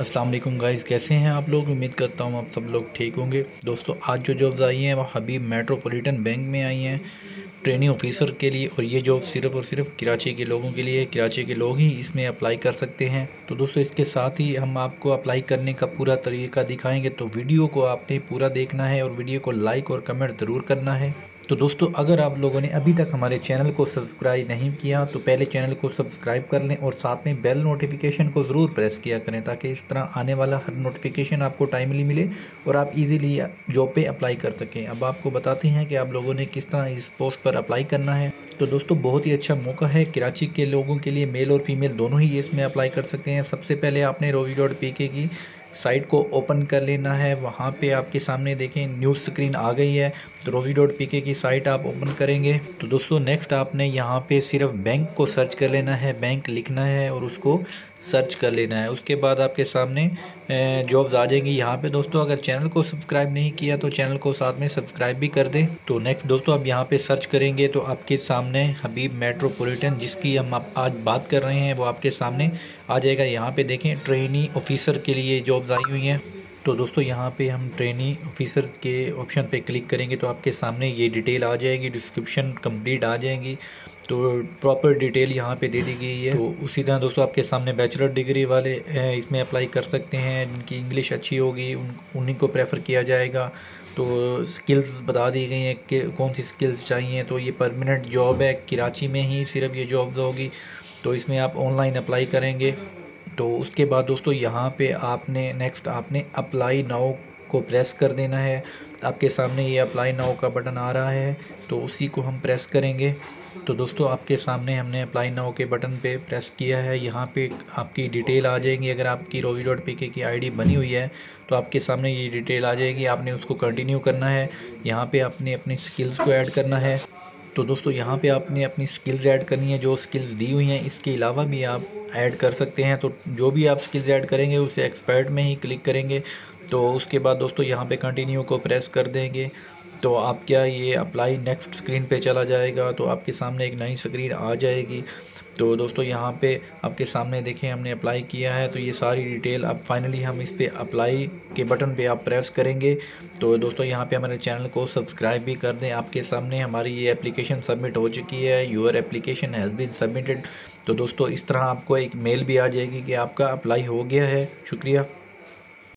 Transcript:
अस्सलाम वालेकुम गाइस, कैसे हैं आप लोग? उम्मीद करता हूँ आप सब लोग ठीक होंगे। दोस्तों, आज जो जॉब्स आई हैं वो हबीब मेट्रोपॉलिटन बैंक में आई हैं ट्रेनिंग ऑफिसर के लिए। और ये जॉब सिर्फ़ और सिर्फ़ कराची के लोगों के लिए कराची के लोग ही इसमें अप्लाई कर सकते हैं। तो दोस्तों, इसके साथ ही हम आपको अप्लाई करने का पूरा तरीका दिखाएँगे। तो वीडियो को आपने पूरा देखना है और वीडियो को लाइक और कमेंट ज़रूर करना है। तो दोस्तों, अगर आप लोगों ने अभी तक हमारे चैनल को सब्सक्राइब नहीं किया तो पहले चैनल को सब्सक्राइब कर लें और साथ में बेल नोटिफिकेशन को ज़रूर प्रेस किया करें ताकि इस तरह आने वाला हर नोटिफिकेशन आपको टाइमली मिले और आप इजीली जॉब पे अप्लाई कर सकें। अब आपको बताते हैं कि आप लोगों ने किस तरह इस पोस्ट पर अप्लाई करना है। तो दोस्तों, बहुत ही अच्छा मौका है। कराची के लोगों के लिए मेल और फीमेल दोनों ही इसमें अप्लाई कर सकते हैं। सबसे पहले आपने रोजी पी के की साइट को ओपन कर लेना है। वहाँ पे आपके सामने देखें, न्यूज़ स्क्रीन आ गई है। तो रोजी डॉट पी की साइट आप ओपन करेंगे। तो दोस्तों नेक्स्ट आपने यहाँ पे सिर्फ़ बैंक को सर्च कर लेना है। बैंक लिखना है और उसको सर्च कर लेना है। उसके बाद आपके सामने जॉब्स आ जाएँगी यहाँ पे। दोस्तों, अगर चैनल को सब्सक्राइब नहीं किया तो चैनल को साथ में सब्सक्राइब भी कर दें। तो नेक्स्ट दोस्तों, अब यहाँ पे सर्च करेंगे तो आपके सामने हबीब मेट्रोपॉलिटन जिसकी हम आप आज बात कर रहे हैं, वो आपके सामने आ जाएगा। यहाँ पे देखें ट्रेनी ऑफिसर के लिए जॉब्स आई हुई हैं। तो दोस्तों यहाँ पे हम ट्रेनी ऑफिसर के ऑप्शन पे क्लिक करेंगे तो आपके सामने ये डिटेल आ जाएगी डिस्क्रिप्शन कंप्लीट आ जाएगी। तो प्रॉपर डिटेल यहाँ पे दे दी गई है। तो उसी तरह दोस्तों आपके सामने बैचलर डिग्री वाले इसमें अप्लाई कर सकते हैं। जिनकी इंग्लिश अच्छी होगी उन उन्हीं को प्रेफर किया जाएगा। तो स्किल्स बता दी गई हैं कि कौन सी स्किल्स चाहिए। तो ये परमानेंट जॉब है कराची में ही सिर्फ़ ये जॉब होगी। तो इसमें आप ऑनलाइन अप्लाई करेंगे। तो उसके बाद दोस्तों यहाँ पे आपने नेक्स्ट आपने अप्लाई नाउ को प्रेस कर देना है। आपके सामने ये अप्लाई नाउ का बटन आ रहा है तो उसी को हम प्रेस करेंगे। तो दोस्तों आपके सामने हमने अप्लाई नाउ के बटन पे प्रेस किया है। यहाँ पे आपकी डिटेल आ जाएगी। अगर आपकी रोवी डॉट पी के की आईडी बनी हुई है तो आपके सामने ये डिटेल आ जाएगी। आपने उसको कंटिन्यू करना है। यहाँ पे आपने अपनी स्किल्स को ऐड करना है। तो दोस्तों यहाँ पे आपने अपनी स्किल्स ऐड करनी है। जो स्किल्स दी हुई हैं, इसके अलावा भी आप ऐड कर सकते हैं तो जो भी आप स्किल्स ऐड करेंगे, उसे एक्सपर्ट में ही क्लिक करेंगे। तो उसके बाद दोस्तों, यहाँ पे कंटिन्यू को प्रेस कर देंगे। तो आप क्या, ये अप्लाई नेक्स्ट स्क्रीन पे चला जाएगा तो आपके सामने एक नई स्क्रीन आ जाएगी। तो दोस्तों, यहाँ पे आपके सामने देखें, हमने अप्लाई किया है तो ये सारी डिटेल अब फाइनली हम इस पर अप्लाई के बटन पे आप प्रेस करेंगे। तो दोस्तों, यहाँ पे हमारे चैनल को सब्सक्राइब भी कर दें। आपके सामने हमारी ये एप्लीकेशन सबमिट हो चुकी है your application has been submitted तो दोस्तों, इस तरह आपको एक मेल भी आ जाएगी कि आपका अप्लाई हो गया है। शुक्रिया।